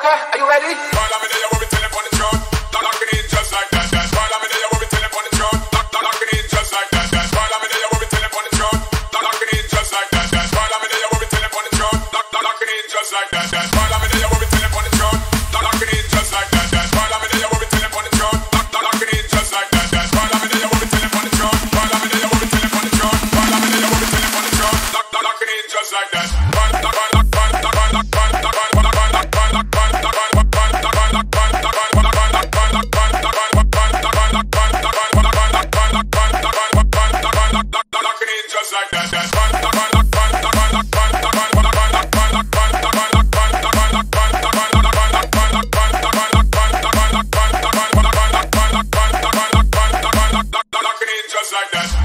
Okay, are you ready?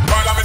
Follow